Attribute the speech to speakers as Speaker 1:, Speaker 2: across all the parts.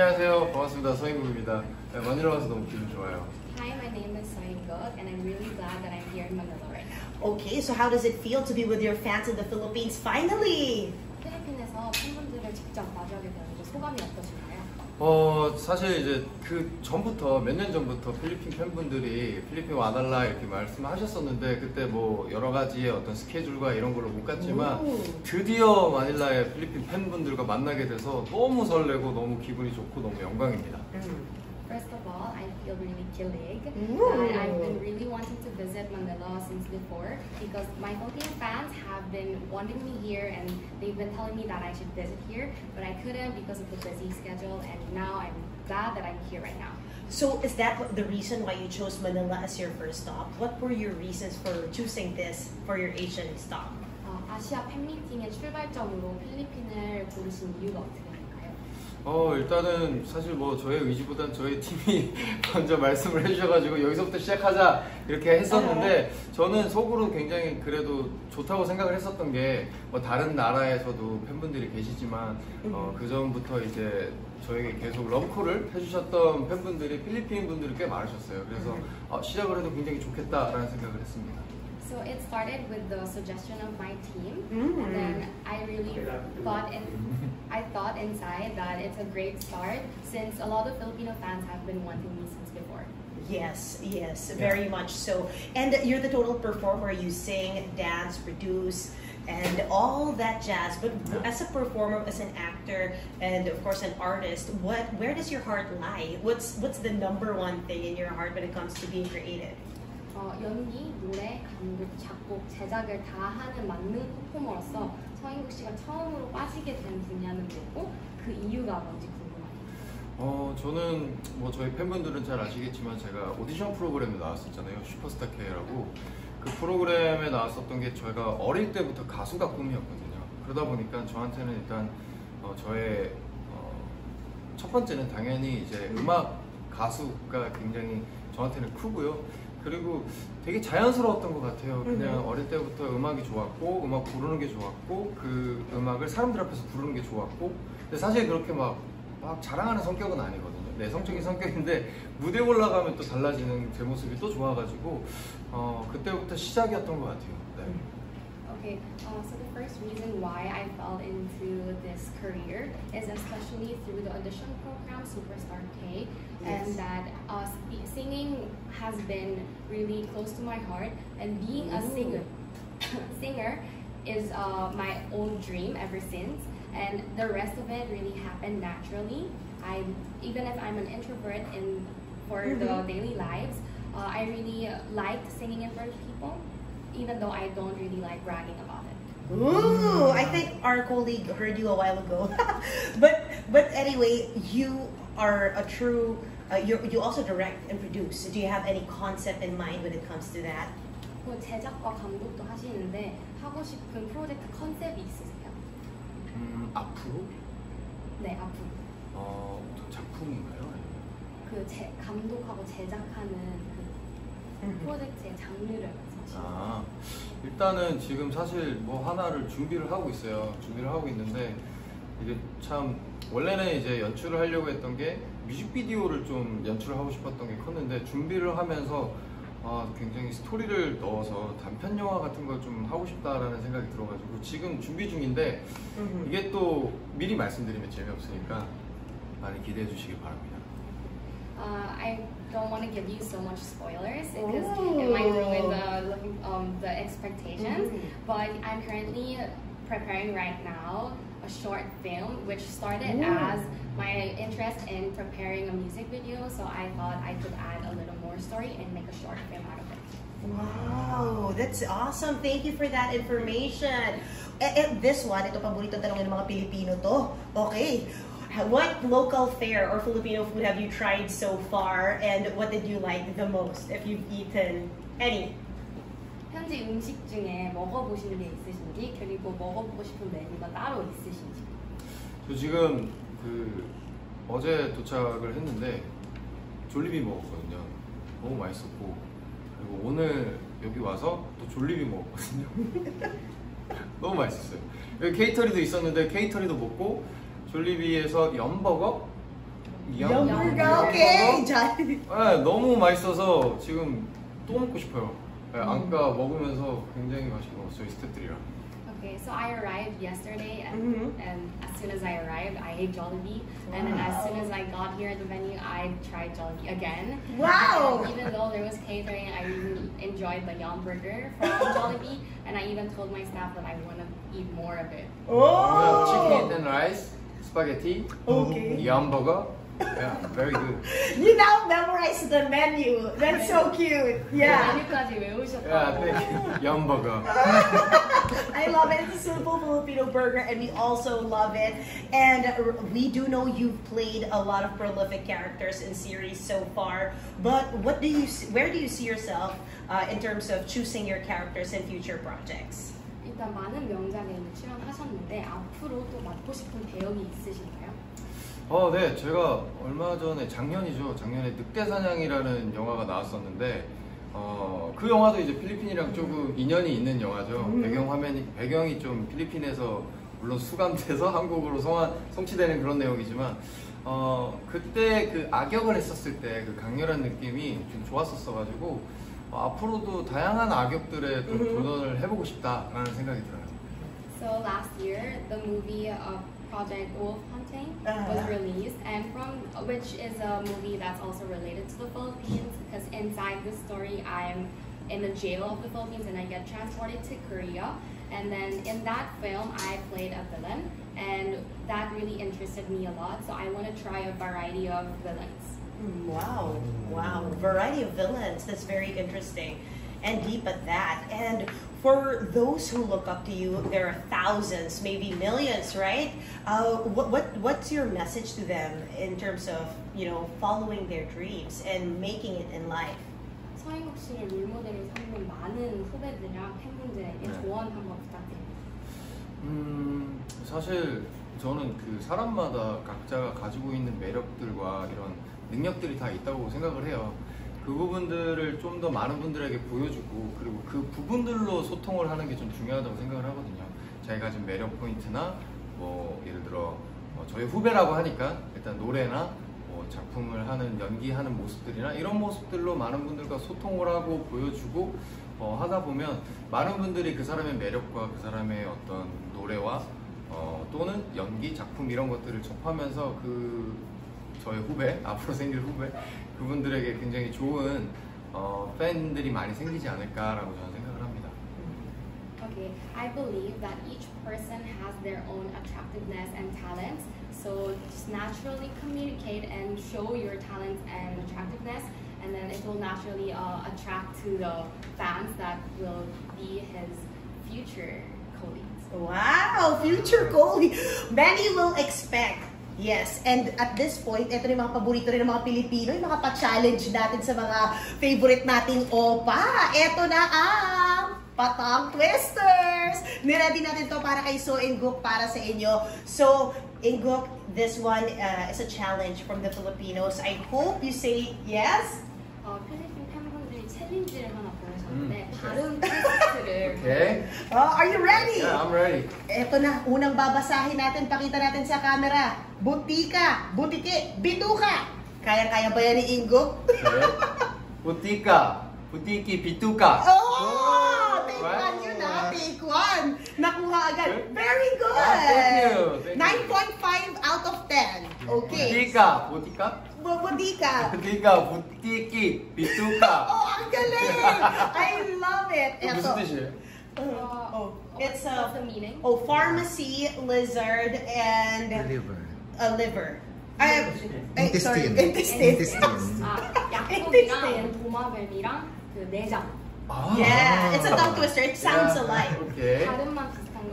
Speaker 1: 안녕하세요. 반갑습니다. 서인국입니다. 네, 마니라 와서 너무 기분 좋아요.
Speaker 2: Hi, my name is Soyingot, and I'm really glad that I'm here in Manila right now.
Speaker 3: Okay, so how does it feel to be with your fans in the Philippines finally?
Speaker 2: 필리핀에서 팬분들을 직접 마주하게 되는데 소감이 어떠신가요?
Speaker 1: 어, 사실 이제 그 전부터, 몇 년 전부터 필리핀 팬분들이 필리핀 와달라 이렇게 말씀하셨었는데 그때 뭐 여러 가지의 어떤 스케줄과 이런 걸로 못 갔지만
Speaker 3: 오.
Speaker 1: 드디어 마닐라의 필리핀 팬분들과 만나게 돼서 너무 설레고 너무 기분이 좋고 너무 영광입니다.
Speaker 2: First really kilig.
Speaker 3: Ooh.
Speaker 2: And I've been really wanting to visit Manila since before because my Filipino fans have been wanting me here and they've been telling me that I should visit here, but I couldn't because of the busy schedule. And now I'm glad that I'm here right now.
Speaker 3: So is that what- the reason why you chose Manila as your first stop? What were your reasons for choosing this for your Asian stop?
Speaker 2: 어, 아시아 팬미팅의 출발점으로 필리핀을 고르신 이유가 어떻게 될까요?
Speaker 1: 어 일단은 사실 뭐 저의 의지보단 저희 팀이 먼저 말씀을 해주셔가지고 여기서부터 시작하자 이렇게 했었는데 저는 속으로 굉장히 그래도 좋다고 생각을 했었던 게 뭐 다른 나라에서도 팬분들이 계시지만 어, 그 전부터 이제 저에게 계속 러브콜을 해주셨던 팬분들이 필리핀 분들이 꽤 많으셨어요. 그래서 어, 시작을 해도 굉장히 좋겠다라는 생각을 했습니다.
Speaker 2: So it started with the suggestion of my team,
Speaker 3: Mm.
Speaker 2: and then I really thought in, I thought inside that it's a great start since a lot of Filipino fans have been wanting me since before.
Speaker 3: Yes, yes, very much so. And you're the total performer. You sing, dance, produce, and all that jazz. But as a performer, as an actor, and of course an artist, what where does your heart lie? What's what's the number one thing in your heart when it comes to being creative?
Speaker 2: 어, 연기, 노래, 감독, 작곡, 제작을 다 하는 만능 퍼포머로서 서인국 씨가 처음으로 빠지게 된 분야는 뭐고 그 이유가 뭔지 궁금해요.
Speaker 1: 어, 저는 뭐 저희 팬분들은 잘 아시겠지만 제가 오디션 프로그램에 나왔었잖아요. 슈퍼스타 K라고. 그 프로그램에 나왔었던 게 저희가 어릴 때부터 가수가 꿈이었거든요. 그러다 보니까 저한테는 일단 어, 저의 어, 첫 번째는 당연히 이제 음악 가수가 굉장히 저한테는 크고요. 그리고 되게 자연스러웠던 것 같아요. 그냥
Speaker 3: 음.
Speaker 1: 어릴 때부터 음악이 좋았고, 음악 부르는 게 좋았고, 그 음악을 사람들 앞에서 부르는 게 좋았고, 근데 사실 그렇게 막, 막 자랑하는 성격은 아니거든요. 내성적인 성격인데, 무대 올라가면 또 달라지는 제 모습이 또 좋아가지고, 어, 그때부터 시작이었던 것 같아요. 네.
Speaker 2: Okay, uh, so the first reason why I fell into this career is especially through the audition program Superstar K,
Speaker 3: Yes.
Speaker 2: and that uh, singing has been really close to my heart, and being a singer, singer is uh, my own dream ever since, and the rest of it really happened naturally. I even if I'm an introvert in for the
Speaker 3: Mhm.
Speaker 2: daily lives, uh, I really liked singing in front of people even though I don't really like bragging about it.
Speaker 3: Ooh, I think our colleague heard you a while ago. but but anyway, you are a true. Uh, you you also direct and produce. Do you have any concept in mind when it comes to that?
Speaker 2: 또 제작과 감독도 하시는데 하고 싶은 프로젝트 컨셉이 있으세요?
Speaker 1: 음, 앞으로?
Speaker 2: 네, 앞으로
Speaker 1: 어, 또 작품인가요? 아니면?
Speaker 2: 그 제, 감독하고 제작하는 그 프로젝트의 장르를 말씀하시는
Speaker 1: 아, 일단은 지금 사실 뭐 하나를 준비를 하고 있어요. 준비를 하고 있는데 이게 참 원래는 이제 연출을 하려고 했던 게 뮤직비디오를 좀 연출을 하고 싶었던 게 컸는데 준비를 하면서 아, 굉장히 스토리를 넣어서 단편 영화 같은 걸 좀 하고 싶다라는 생각이 들어가지고 지금 준비 중인데 이게 또 미리 말씀드리면 재미없으니까 많이 기대해 주시기 바랍니다.
Speaker 2: Uh, I don't want to give you so much spoilers because
Speaker 3: Ooh.
Speaker 2: it might ruin the looking- um, the expectations.
Speaker 3: Mhm.
Speaker 2: But I'm currently preparing right now a short film which started
Speaker 3: Ooh.
Speaker 2: as my interest in preparing a music video. So I thought I could add a little more story and make a short film out of it.
Speaker 3: Wow, that's awesome. Thank you for that information. Eh, eh, this one, ito paborito tanongin ng mga Pilipino to. Okay. What local fare or Filipino food have you tried so far and what did you like the most if you've eaten any?
Speaker 2: 현지 음식 중에 먹어보신 게 있으신지 그리고 먹어보고 싶은 메뉴가 따로 있으신지.
Speaker 1: 저 지금 그 어제 도착을 했는데 졸리비 먹었거든요. 너무 맛있었고 그리고 오늘 여기 와서 또 졸리비 먹었거든요. 너무 맛있었어요. 케이터리도 있었는데 케이터리도 먹고 졸리비에서 연버거
Speaker 3: okay. Jollibee.
Speaker 1: 네, 너무 맛있어서 지금 또 먹고 싶어요. 네, 아까 먹으면서 굉장히 맛있게 먹었어요, 스태프들이랑.
Speaker 2: Okay, so I arrived yesterday, and,
Speaker 3: Mhm.
Speaker 2: and as soon as I arrived, I ate Jollibee. And then as soon as I got here at the venue, I tried Jollibee again.
Speaker 3: Wow!
Speaker 2: And even though there was catering, I really enjoyed the Yum Burger from Jollibee. And I even told my staff that I want to eat more of it.
Speaker 3: Oh!
Speaker 1: 치킨 and rice, spaghetti,
Speaker 3: Okay.
Speaker 1: hamburger. Yeah, very good.
Speaker 3: You now memorize the menu. That's so cute. Yeah.
Speaker 2: 메뉴까지
Speaker 1: Yeah,
Speaker 2: 외우셨다고.
Speaker 1: thank you. Hamburger.
Speaker 3: I love it. It's a simple Filipino burger, and we also love it. And we do know you've played a lot of prolific characters in series so far. But what do you, see, where do you see yourself uh, in terms of choosing your characters in future projects?
Speaker 2: 일단 많은 명작에 이제 출연하셨는데 앞으로 또 맡고 싶은 배역이 있으신가요?
Speaker 1: 어, 네. 제가 얼마 전에 작년이죠. 작년에 늑대사냥이라는 영화가 나왔었는데 어, 그 영화도 이제 필리핀이랑 조금 인연이 있는 영화죠.
Speaker 3: 음.
Speaker 1: 배경 화면이 배경이 좀 필리핀에서 물론 수감돼서 한국으로 성화, 성취되는 그런 내용이지만 어, 그때 그 악역을 했었을 때 그 강렬한 느낌이 좀 좋았었어 가지고 어, 앞으로도 다양한 악역들의 그
Speaker 3: 음.
Speaker 1: 도전을 해보고 싶다라는 생각이 들어요.
Speaker 2: So last year, the movie uh, Project Wolf Hunting
Speaker 3: Uh-huh.
Speaker 2: was released, and from which is a movie that's also related to the Philippines. Because inside the story, I'm in the jail of the Philippines, and I get transported to Korea. And then in that film, I played a villain, and that really interested me a lot. So I want to try a variety of villains.
Speaker 3: Mm, Wow, wow. Variety of villains. That's very interesting. And deep at that. And for those who look up to you, there are thousands, maybe millions, right? Uh, what, what what's your message to them in terms of you know following their dreams and making it in life?
Speaker 2: 서인국 씨를 롤모델로 삼는 많은 후배들이랑 팬분들에게
Speaker 1: 네.
Speaker 2: 조언 한번 부탁드립니다.
Speaker 1: 음, 사실 저는 그 사람마다 각자가 가지고 있는 매력들과 이런 능력들이 다 있다고 생각을 해요. 그 부분들을 좀 더 많은 분들에게 보여주고 그리고 그 부분들로 소통을 하는 게 좀 중요하다고 생각을 하거든요. 자기가 가진 매력 포인트나 뭐 예를 들어 어, 저희 후배라고 하니까 일단 노래나 뭐 작품을 하는 연기하는 모습들이나 이런 모습들로 많은 분들과 소통을 하고 보여주고 어, 하다 보면 많은 분들이 그 사람의 매력과 그 사람의 어떤 노래와 어, 또는 연기 작품 이런 것들을 접하면서 그 저의 후배 앞으로 생길 후배 그분들에게 굉장히 좋은 어, 팬들이 많이 생기지 않을까라고 저는 생각을 합니다.
Speaker 2: Okay, I believe that each person has their own attractiveness and talents. So just naturally communicate and show your talents and attractiveness, and then it will naturally uh, attract to the fans that will be his future colleagues.
Speaker 3: Wow, future goalie. Many will expect. Yes, and at this point, ito na yung mga paborito rin ng mga Pilipino, yung mga pa-challenge natin sa mga favorite nating opa. Ito na ang Patang Twisters! Niready natin to para kay So Inguk para sa inyo. So, Inguk, this one uh, is a challenge from the Filipinos. I hope you say yes.
Speaker 2: 어, 필리핀 팬분들이 챌린지를 하나 보내셨는데
Speaker 1: 음,
Speaker 2: 다른 콘서트를
Speaker 1: Okay?
Speaker 3: Oh, are you ready?
Speaker 1: Yeah, I'm ready.
Speaker 3: Ito na, unang babasahin natin, pakita natin sa camera. Butika, butiki, bituka. Kaya-kaya ba yan ni Ingo?
Speaker 1: Okay. Butika, butiki, bituka.
Speaker 3: Oh! Take
Speaker 1: Right?
Speaker 3: one yun ha, take one. Nakuha agad.
Speaker 1: Okay.
Speaker 3: Very good.
Speaker 1: Ah, thank you, thank you.
Speaker 3: 9.5 out of 10. Okay.
Speaker 1: Butika, butika?
Speaker 3: Butika.
Speaker 1: Butika, butiki, bituka.
Speaker 3: oh, ang galing! I love it.
Speaker 1: Eto.
Speaker 3: Uh, oh, oh,
Speaker 2: it's
Speaker 3: a
Speaker 2: the meaning?
Speaker 3: Oh, pharmacy, lizard, and a
Speaker 4: liver.
Speaker 3: A liver. I have,
Speaker 4: intestine.
Speaker 3: sorry,
Speaker 4: intestine.
Speaker 3: Intestine.
Speaker 2: intestine. 내장.
Speaker 1: Ah.
Speaker 3: Yeah, it's a tongue twister. It sounds
Speaker 1: yeah.
Speaker 3: alike.
Speaker 1: Okay.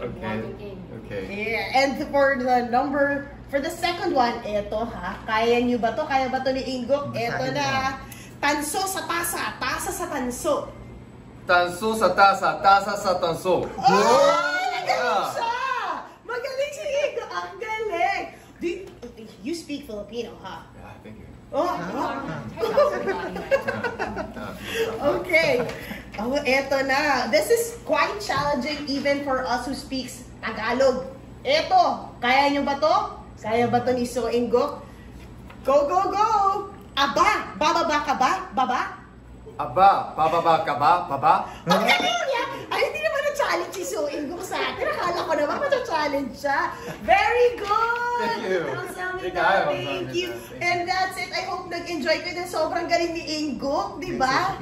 Speaker 1: Okay. Okay.
Speaker 3: Yeah, and for the number For the second one, eto ha. Kaya nyo ba to? Kaya ba to ni Ingok? Eto na. Tanso sa tasa. Tasa sa tanso.
Speaker 1: Tanso sa tasa. Tasa sa tanso.
Speaker 3: Oh! Magaling
Speaker 1: ah!
Speaker 3: siya! Magaling si Ingok. Ang galing! Do you, you speak Filipino, ha?
Speaker 1: Yeah, thank you.
Speaker 3: Oh,
Speaker 1: ah.
Speaker 3: okay. Oh, eto na. This is quite challenging even for us who speaks Tagalog. Eto, kaya nyo ba to? Kaya ba ito ni So Go, go, go! Aba! Bababa ka ba? Baba?
Speaker 1: Aba! Bababa ka ba? Baba?
Speaker 3: Ang galing niya! Ay, hindi naman na-challenge si So sa atin. Akala ko naman mata-challenge siya. Very good!
Speaker 1: Thank you! Thank you!
Speaker 3: Thank you! And that's it. I hope nag-enjoy ko din. Sobrang galing ni Ingok, di ba?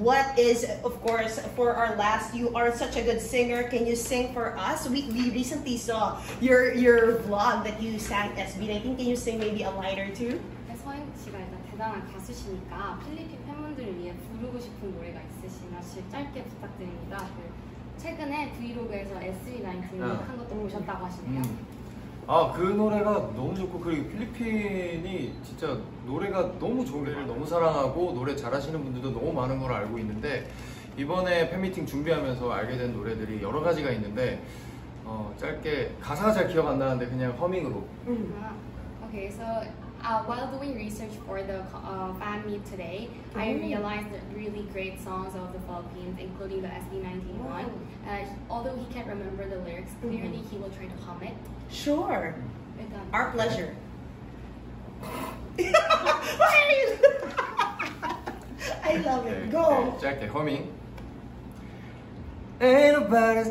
Speaker 3: What is, of course, for our last, you are such a good singer. Can you sing for us? We, we recently saw your your vlog that you sang SB. I think can you sing maybe a line or two?
Speaker 2: 서영 씨가 일단 대단한 가수시니까 필리핀 팬분들을 위해 부르고 싶은 노래가 있으시면 혹시 짧게 부탁드립니다. 그 최근에 브이로그에서 SB19
Speaker 1: 아.
Speaker 2: 한 것도 보셨다고 하시네요.
Speaker 1: 음. 아, 그 노래가 너무 좋고 그리고 필리핀이 진짜 노래가 너무 좋은 게 너무 사랑하고 노래 잘하시는 분들도 너무 많은 걸 알고 있는데 이번에 팬미팅 준비하면서 알게 된 노래들이 여러 가지가 있는데 어, 짧게 가사가 잘 기억 안 나는데 그냥 허밍으로.
Speaker 2: Ah, okay, so Uh, while doing research for the uh, fan meet today, I realized really great songs of the Philippines, including the SB19 one. Uh, although he can't remember the lyrics, clearly mm he will try to hum it.
Speaker 3: Sure. Our pleasure. I love it. Go.
Speaker 1: Check it, homie. Ain't nobody's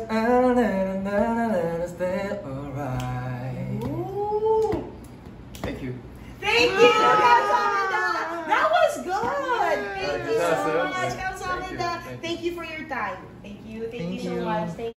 Speaker 1: Thank you
Speaker 3: for your time. Thank you. Thank,
Speaker 4: Thank
Speaker 3: you so much. Thank